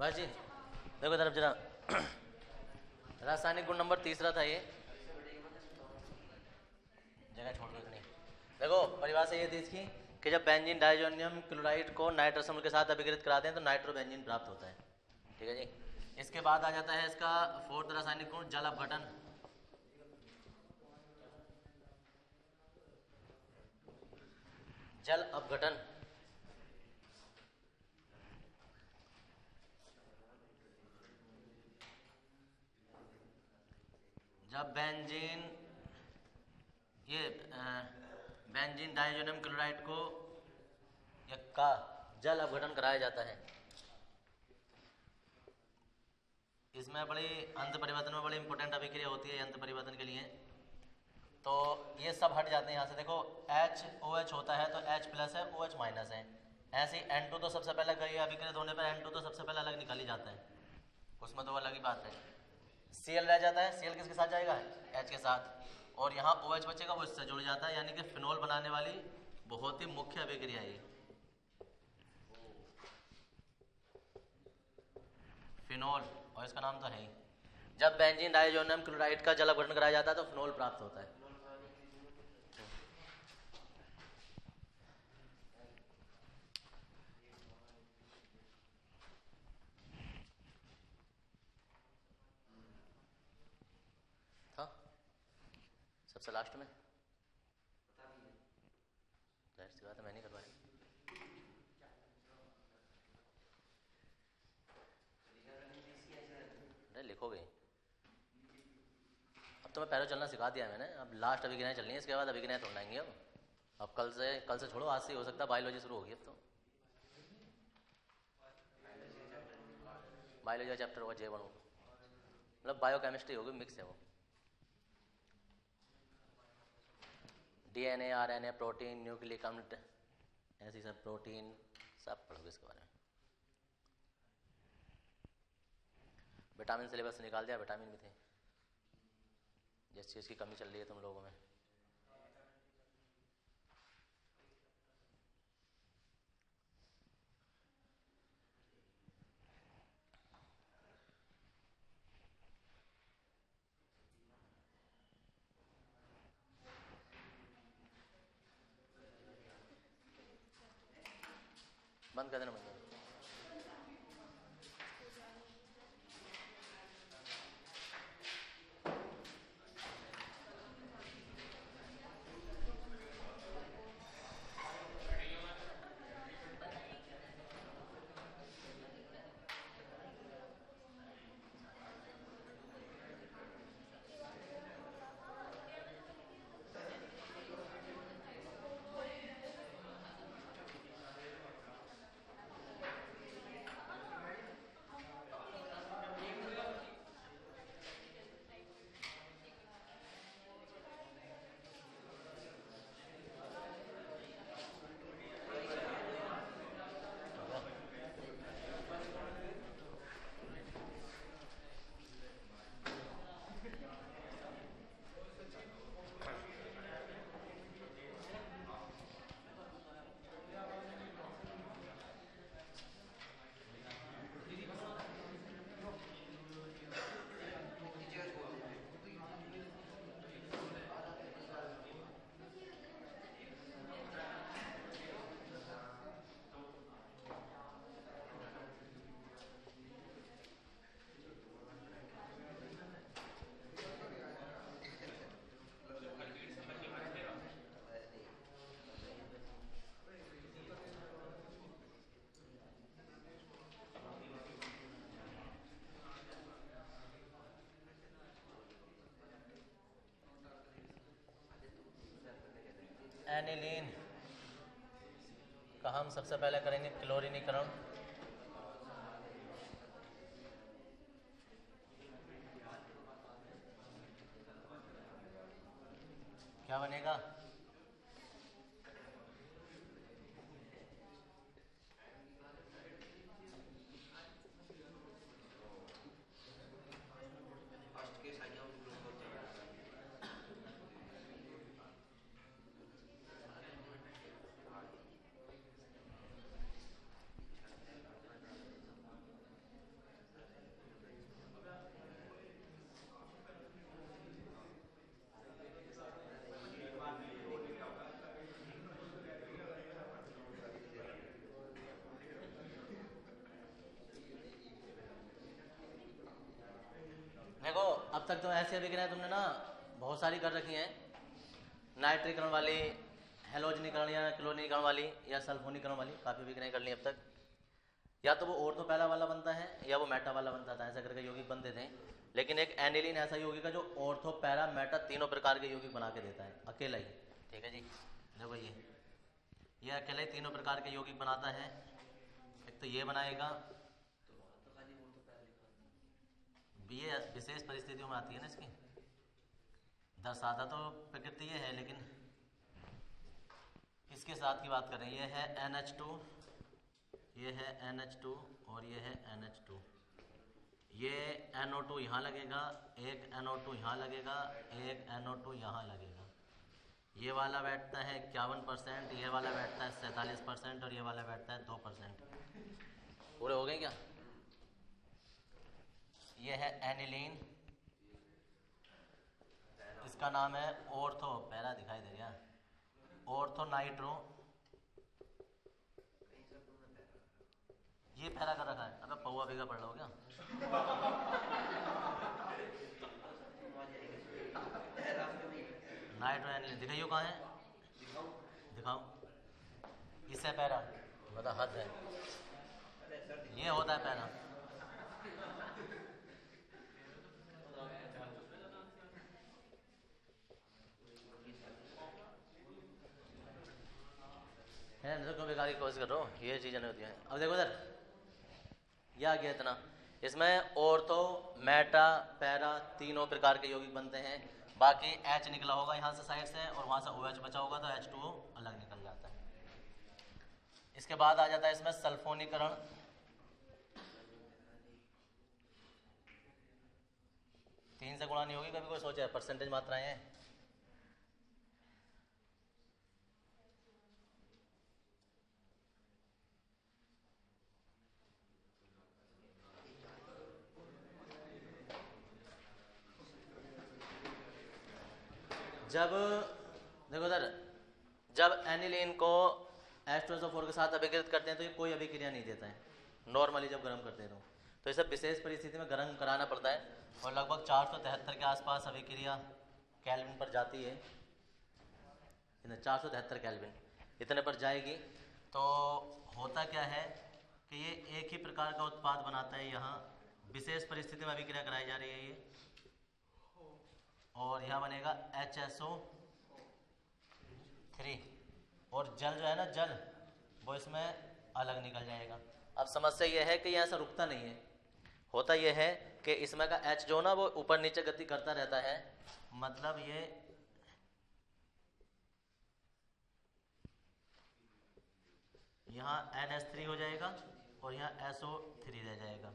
भाई जी देखो तरफ़ जरा। रासायनिक गुण नंबर तीसरा था ये। जगह छोड़ दो इतनी। देखो परिभाषा ये थी इसकी कि जब बेंजीन डाइजोनियम क्लोराइड को नाइट्रस अम्ल के साथ अभिकृत कराते हैं तो नाइट्रोबेंजीन प्राप्त होता है। ठीक है जी? इसके बाद आ जाता है इसका फोर्थ रासायनिक गुण, जल अपघटन। जल अपघटन। जब बेंजीन, ये बेंजीन डाइजोनियम क्लोराइड को का जल अपघटन कराया जाता है। इसमें बड़ी अंत परिवर्तन में बड़ी इंपॉर्टेंट अभिक्रिया होती है अंत परिवर्तन के लिए। तो ये सब हट जाते हैं यहाँ से। देखो एच ओ एच होता है तो एच प्लस है ओ एच माइनस है। ऐसे ही एन टू तो सबसे पहले गई अभिक्रिया होने पर एन टू तो सबसे पहले अलग निकाली जाता है। उसमें तो अलग ही बात है। सी एल रह जाता है। सीएल किसके साथ जाएगा? एच के साथ। और यहाँ ओ एच बचेगा, वो इससे जुड़ जाता है, यानी कि फिनोल बनाने वाली बहुत ही मुख्य अभिक्रिया है फिनोल और इसका नाम तो है ही। जब बेंजीन डाइजोनियम क्लोराइड का जल अपघटन कराया जाता है तो फिनोल प्राप्त होता है था सबसे लास्ट में? ज़ाहिर सी बात है मैं नहीं अरे लिखोगे अब तो मैं पैरों चलना सिखा दिया मैंने। अब लास्ट अभिज्ञाएँ चलनी है इसके बाद अभिज्ञाएँ तोड़ना आएँगी अब। अब कल से कल से छोड़ो आज से हो सकता है बायोलॉजी शुरू होगी अब तो। बायोलॉजी का चैप्टर होगा जे वन मतलब बायोकेमिस्ट्री होगी मिक्स है वो। डीएनए, आरएनए, प्रोटीन, न्यूक्लिक ऐसी सब प्रोटीन, सब पढ़ोगे इसके बारे में। विटामिन सिलेबस निकाल दिया, विटामिन भी थे। जिस चीज़ की कमी चल रही है तुम लोगों में। बंद कर देना बंद कर देना। एनिलीन। का हम सबसे पहले करेंगे? क्लोरीनीकरण। क्या बनेगा? तक तो ऐसी अभिक्रियाएँ तुमने ना, बहुत सारी कर रखी हैं। नाइट्रीकरण वाली हेलोजनीकरण या क्लोनीकरण वाली, या सल्फोनीकरण वाली, काफ़ी अभिक्रियाएँ कर ली अब तक। या तो वो और तो पहला वाला बनता है, या वो मेटा वाला बनता था, ऐसा करके यौगिक बनते थे। लेकिन एक एनिलीन ऐसा यौगिक है जो ऑर्थो, पैरा, मेटा तीनों प्रकार के यौगिक बना के देता है, अकेला ही। ठीक है जी? देखो ये। ये अकेले ही तीनों प्रकार के यौगिक बनाता है। एक तो ये बनाएगा ये विशेष परिस्थितियों में आती है ना इसकी। दस दर्शाता तो प्रकृति ये है, लेकिन इसके साथ की बात करें, ये है एन एच टू ये है एन एच टू और ये है एन एच टू ये एन ओ टू यहाँ लगेगा, एक एन ओ टू यहाँ लगेगा, एक एन ओ टू यहाँ लगेगा। ये वाला बैठता है इक्यावन परसेंट, ये वाला बैठता है सैंतालीस परसेंट और ये वाला बैठता है दो परसेंट। पूरे हो गए क्या? ये है एनिलीन। इसका नाम है ओर्थो, पहला दिखाई दे गया ओर्थो नाइट्रो ये पहला कर रखा है। अगर पौवा भीगा पड़ रहा हो क्या? Nitro aniline. दिखाइयो कहाँ है? दिखाओ। इससे पैरा बता, हद है। ये होता है पैरा है बेकार की कोशिश कर रहे हो? ये चीज़ें नहीं होती हैं। अब देखो सर यह आ गया इतना? इसमें ऑर्थो मेटा, पैरा तीनों प्रकार के यौगिक बनते हैं। बाकी एच निकला होगा यहाँ से साइड से और वहाँ से ओ एच बचा होगा तो एच टू अलग निकल जाता है। इसके बाद आ जाता है इसमें सल्फोनीकरण। तीन से गुणा नहीं होगी, कभी कोई सोचा है परसेंटेज मात्राएँ हैं जब देखो इधर जब एनिलीन को एस्ट्रोजोफोर के साथ अभिकृत करते हैं तो ये कोई अभिक्रिया नहीं देता है। नॉर्मली जब गर्म करते हैं तो तो ये सब विशेष परिस्थिति में गर्म कराना पड़ता है। और लगभग चार सौ तिहत्तर के आसपास अभिक्रिया कैलविन पर जाती है। चार सौ तिहत्तर कैलविन इतने पर जाएगी। तो होता क्या है कि ये एक ही प्रकार का उत्पाद बनाता है यहाँ। विशेष परिस्थिति में अभिक्रिया कराई जा रही है ये। और यहाँ बनेगा एच एस ओ थ्री और जल जो है ना, जल। वो इसमें अलग निकल जाएगा। अब समस्या यह है कि यहाँ से रुकता नहीं है। होता यह है कि इसमें का एच जो ना वो ऊपर नीचे गति करता रहता है। मतलब ये यहाँ एन एस थ्री हो जाएगा और यहाँ एस ओ थ्री रह जाएगा।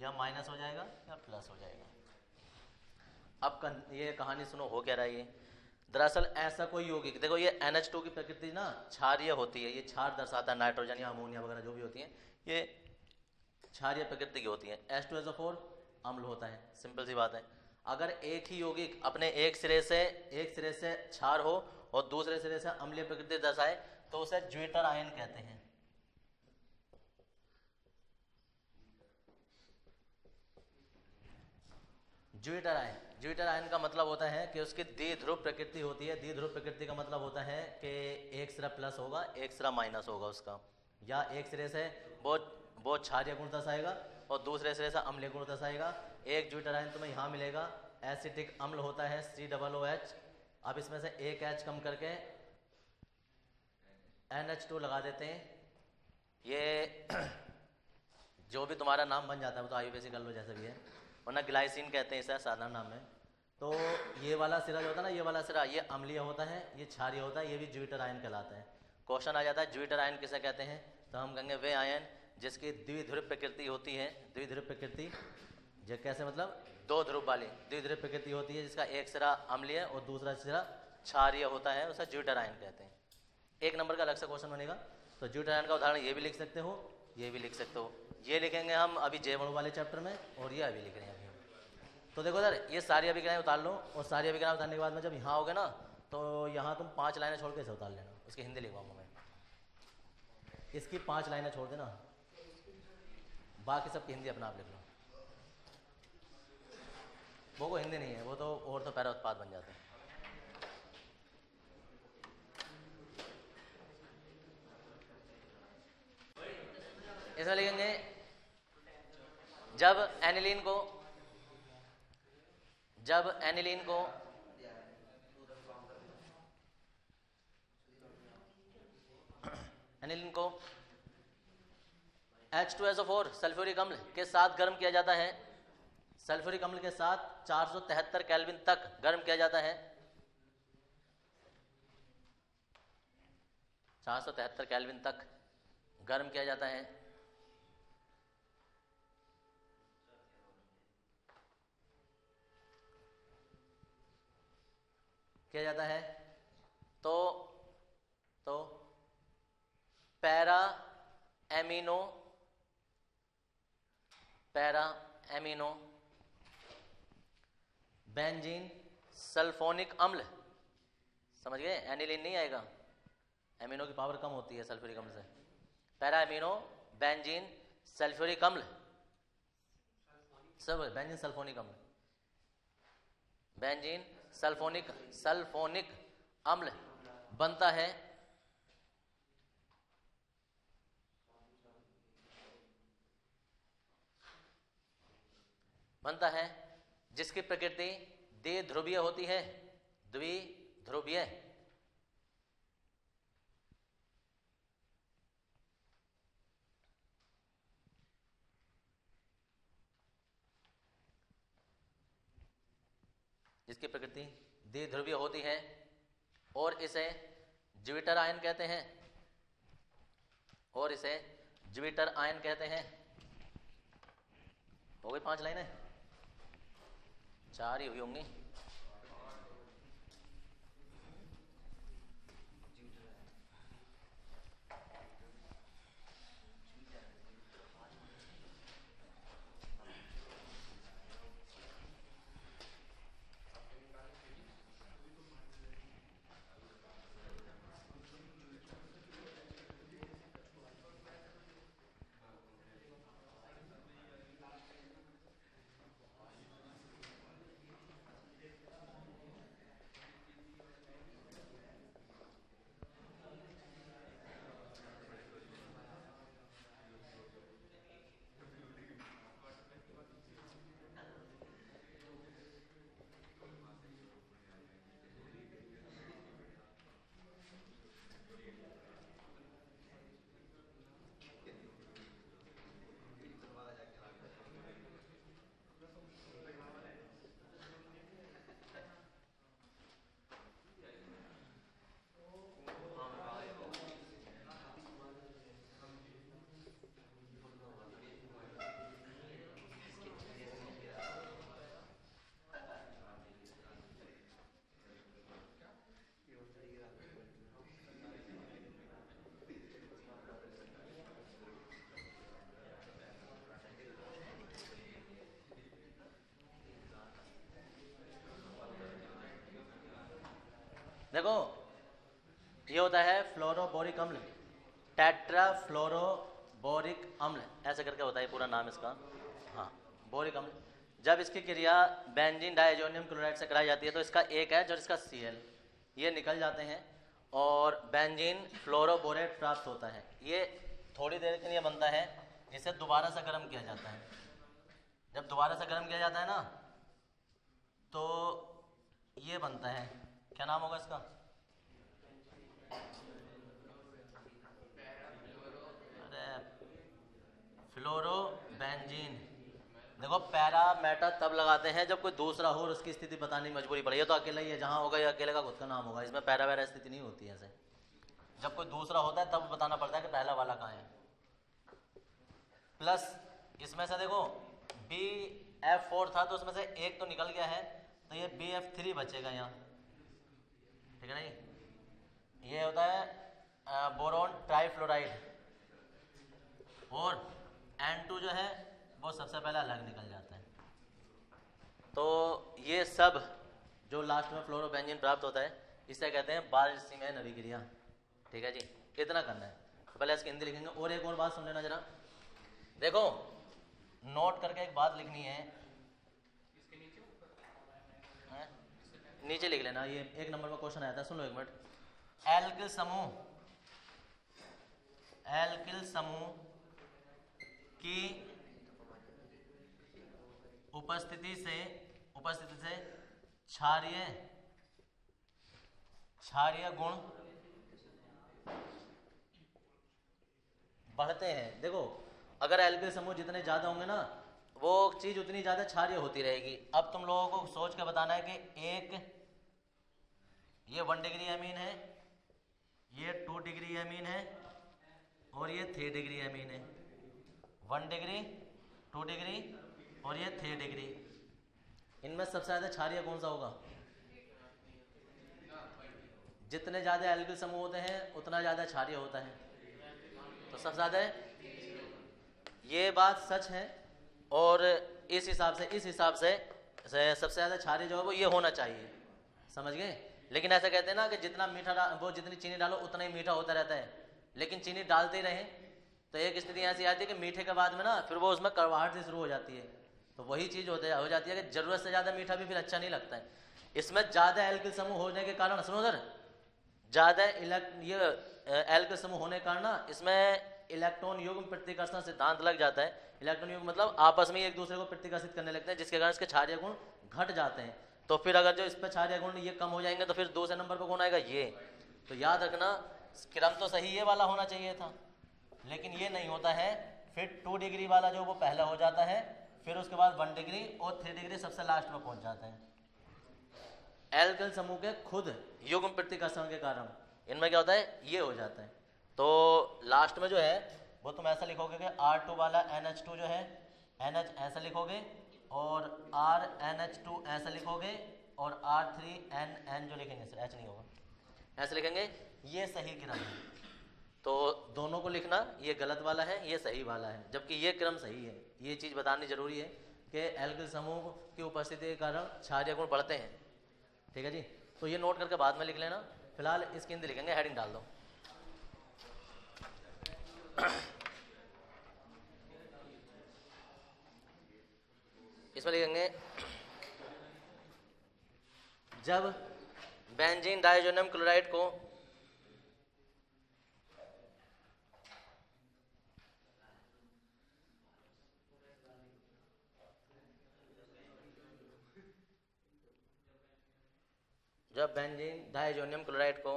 या माइनस हो जाएगा या प्लस हो जाएगा। अब कन, ये कहानी सुनो हो क्या रहा है ये? दरअसल ऐसा कोई यौगिक, देखो ये NH2 की प्रकृति ना क्षारीय होती है, ये क्षार दर्शाता है, नाइट्रोजन या अमोनिया वगैरह जो भी होती है, ये क्षारीय प्रकृति की होती है। एस टू एस फोर अम्ल होता है, सिंपल सी बात है। अगर एक ही यौगिक अपने एक सिरे से, एक सिरे से क्षार हो और दूसरे सिरे से अम्लीय प्रकृति दर्शाए तो उसे ज्वेटर आयन कहते हैं। Zwitter ion. ज्वेटर आयन का मतलब होता है कि उसकी द्विध्रुव प्रकृति होती है। द्विध्रुव प्रकृति का मतलब होता है कि एक सिरा प्लस होगा, एक सिरा माइनस होगा उसका। या एक सिरे से बहुत बहुत क्षार्य गुण दर्शाएगा और दूसरे सिरे से अम्लीय गुण दर्शाएगा। एक ज्वेटर आयन तुम्हें यहाँ मिलेगा। एसिटिक अम्ल होता है सी डबल ओ एच अब इसमें से एक एच कम करके एन एच टू लगा देते हैं। ये जो भी तुम्हारा नाम बन जाता है, वो तो आयुर्वेदिक कर लो जैसा भी है। वरना ग्लाइसिन कहते हैं इसे, साधारण नाम है। तो ये वाला सिरा जो होता है ना, ये वाला सिरा, ये अम्लीय होता है, ये क्षारीय होता है, ये भी ज्विटर आयन कहलाता है। क्वेश्चन आ जाता है ज्विटर आयन किसे कहते हैं? तो हम कहेंगे वे आयन, जिसकी द्विध्रुव प्रकृति होती है, द्विध्रुव प्रकृति जो कैसे मतलब? दो ध्रुव वाली, द्विध्रुव प्रकृति होती है, जिसका एक सिरा अम्लीय और दूसरा सिरा क्षारीय होता है, उसे ज्विटर आयन कहते हैं। एक नंबर का अलग से क्वेश्चन बनेगा। तो ज्विटर आयन का उदाहरण ये भी लिख सकते हो, ये भी लिख सकते हो। ये लिखेंगे हम अभी जैवण वाले चैप्टर में और ये अभी लिख रहे हैं। तो देखो सर, ये सारी अभिक्रियाएँ उतार लो। और सारी अभिक्रियाएँ उतारने के बाद में जब यहाँ हो गए ना तो यहाँ तुम पाँच लाइनें छोड़ के इसे उतार लेना, उसकी हिंदी लिखवाऊँगा मैं। इसकी पाँच लाइनें छोड़ देना। बाकी सबकी हिंदी अपना आप लिख लो। वो को हिंदी नहीं है, वो तो और तो पैरा उत्पाद बन जाते हैं। इसमें लिखेंगे, जब एनिलीन को जब एनिलीन को एनिलीन को H2SO4 सल्फ्यूरिक अम्ल के साथ गर्म किया जाता है। सल्फ्यूरिक अम्ल के साथ चार सौ तिहत्तर कैलविन तक गर्म किया जाता है। चार सौ तिहत्तर कैलविन तक गर्म किया जाता है। किया जाता है। तो तो para amino para amino, benzene sulphonic अम्ल। समझ गए? एनिलिन नहीं आएगा। एमिनो की पावर कम होती है सल्फ्यूरिक अम्ल से। पैरा एमिनो, बेंजीन सल्फ्यूरिक अम्ल। सब बेंजीन सल्फोनिक अम्ल। बेंजीन सल्फोनिक सल्फोनिक अम्ल बनता है। बनता है जिसकी प्रकृति द्विध्रुवीय होती है। द्विध्रुवीय। जिसकी प्रकृति द्विध्रुवीय होती है, और इसे ज्विटर आयन कहते हैं, और इसे ज्विटर आयन कहते हैं। हो गई पाँच लाइनें? चार ही हुई होंगी। देखो, ये होता है फ्लोरोबोरिक अम्ल। टेट्रा फ्लोरोबोरिक अम्ल। ऐसे करके होता है पूरा नाम इसका। हाँ बोरिक अम्ल। जब इसकी क्रिया बेंजीन डाइजोनियम क्लोराइड से कराई जाती है तो इसका एक है जो इसका सी ये निकल जाते हैं और बेंजीन फ्लोरोबोरेट प्राप्त होता है। ये थोड़ी देर के लिए बनता है, जिसे दोबारा से गर्म किया जाता है। जब दोबारा से गर्म किया जाता है ना तो ये बनता है। क्या नाम होगा इसका? अरे, फ्लोरो बेंजीन। देखो, पैरा, मेटा तब लगाते हैं जब कोई दूसरा हो और उसकी स्थिति बताने की मजबूरी पड़े। ये तो अकेला ही है, जहाँ होगा ये अकेले का खुद का नाम होगा। इसमें पैरा वैरा स्थिति नहीं होती है ऐसे। जब कोई दूसरा होता है, तब बताना पड़ता है कि पहला वाला कहाँ है। प्लस, इसमें से देखो बी एफ़ फोर था तो उसमें से एक तो निकल गया है तो ये बी एफ़ थ्री बचेगा यहाँ। ठीक है ना ये होता है बोरोन ट्राइफ्लोराइड। और एन टू जो है, वो सबसे पहले अलग निकल जाता है। तो ये सब जो लास्ट में फ्लोरोबेंजिन प्राप्त होता है, इसे कहते हैं बारिशी में नवीक्रिया। ठीक है जी? इतना करना है। तो पहले इसकी हिंदी लिखेंगे। और एक और बात सुन लेना जरा। देखो नोट करके एक बात लिखनी है हैं? नीचे लिख लेना, ये एक नंबर में क्वेश्चन आया था, सुनो एक मिनट। एल्किल समूह एल्किल समूह की उपस्थिति से उपस्थिति से क्षारीय क्षारीय गुण बढ़ते हैं। देखो, अगर एल्किल समूह जितने ज़्यादा होंगे ना वो चीज़ उतनी ज़्यादा क्षारीय होती रहेगी। अब तुम लोगों को सोच के बताना है कि एक, ये वन डिग्री अमीन है, ये टू डिग्री अमीन है, और ये थ्री डिग्री अमीन है। वन डिग्री टू डिग्री और ये थ्री डिग्री इनमें सबसे ज़्यादा क्षारीय कौन सा होगा? जितने ज़्यादा एल्किल समूह होते हैं, उतना ज़्यादा क्षारीय होता है। तो सबसे ज़्यादा, ये बात सच है और इस हिसाब से, इस हिसाब से सबसे ज़्यादा छारी जो है वो ये होना चाहिए। समझ गए? लेकिन ऐसा कहते हैं ना कि जितना मीठा वो जितनी चीनी डालो, उतना ही मीठा होता रहता है। लेकिन चीनी डालते रहें तो एक स्थिति ऐसी आती है कि मीठे के बाद में ना, फिर वो उसमें कड़वाहट से शुरू हो जाती है। तो वही चीज़ होते, हो जाती है कि ज़रूरत से ज़्यादा मीठा भी फिर अच्छा नहीं लगता है। इसमें ज़्यादा एल्किल समूह होने के कारण, सुनो सर ज़्यादा ये एल्किल समूह होने के कारण ना, इसमें इलेक्ट्रॉन युग्म प्रतिकर्षण सिद्धांत लग जाता है। इलेक्ट्रॉन युग मतलब आपस में एक दूसरे को प्रतिकर्षित करने लगते हैं, जिसके कारण इसके क्षारीय गुण घट जाते हैं। तो फिर अगर जो इस पर क्षारीय गुण ये कम हो जाएँगे तो फिर दूसरे नंबर पर कौन आएगा? ये। तो याद रखना, क्रम तो सही ये वाला होना चाहिए था, लेकिन ये नहीं होता है। फिर टू डिग्री वाला जो वो पहला हो जाता है, फिर उसके बाद वन डिग्री और थ्री डिग्री सबसे लास्ट में पहुँच जाते हैं। एल्कल समूह के खुद युग्म प्रतिकर्षण के कारण। इनमें क्या होता है? ये हो जाता है। तो लास्ट में जो है, वो तुम ऐसा लिखोगे कि आर टू वाला एन एच टू जो है एन एच ऐसा लिखोगे और आर एन एच टू ऐसा लिखोगे और आर थ्री एन एन जो लिखेंगे सर एच नहीं होगा। ऐसे लिखेंगे, ये सही क्रम है। तो दोनों को लिखना, ये गलत वाला है, ये सही वाला है। जबकि ये क्रम सही है। ये चीज़ बतानी ज़रूरी है कि एल्किल समूह की उपस्थिति के कारण क्षार्य गुण बढ़ते हैं। ठीक है जी? तो ये नोट करके बाद में लिख लेना। फ़िलहाल इसके अंदर लिखेंगे हेडिंग डाल दो। इसमें लिखेंगे जब बेंजीन डाइजोनियम क्लोराइड को जब बेंजीन डाइजोनियम क्लोराइड को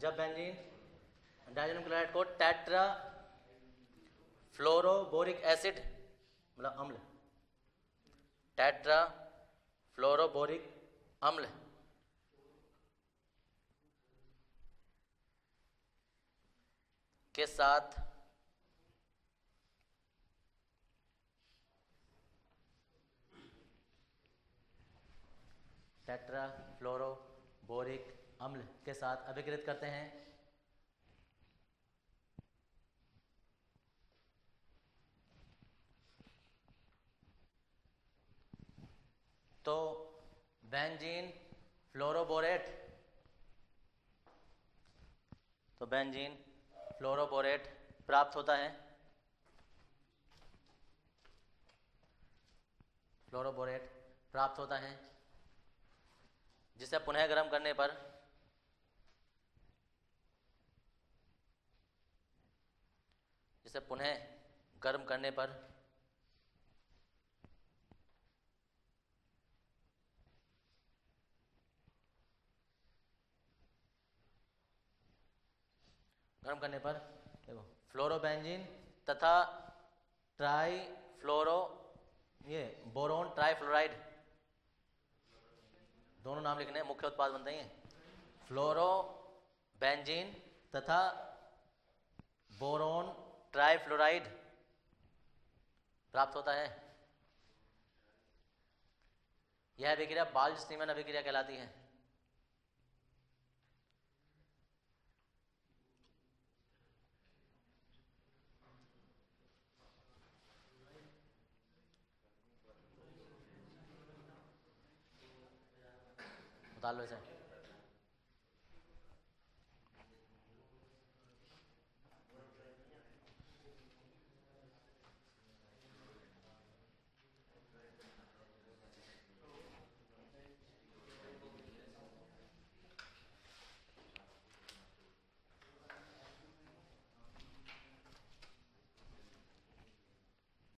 जब बेंजीन डाइजोनियम क्लोराइड को टेट्रा फ्लोरोबोरिक एसिड मतलब अम्ल, टेट्रा फ्लोरोबोरिक अम्ल, के साथ टेट्रा फ्लोरोबोरिक अम्ल के साथ अभिकृत करते हैं। तो बेंजीन फ्लोरोबोरेट तो बेंजीन फ्लोरोबोरेट प्राप्त होता है। फ्लोरोबोरेट प्राप्त होता है, जिसे पुनः गर्म करने पर इसे पुनः गर्म करने पर गर्म करने पर देखो फ्लोरोबेंजीन तथा ट्राई फ्लोरो ये बोरोन ट्राईफ्लोराइड दोनों नाम लिखने मुख्य उत्पाद बनते हैं फ्लोरो बेंजीन तथा बोरोन ट्राइफ्लोराइड प्राप्त होता है। यह अभिक्रिया बाल सीमन अभिक्रिया कहलाती है। उतार लो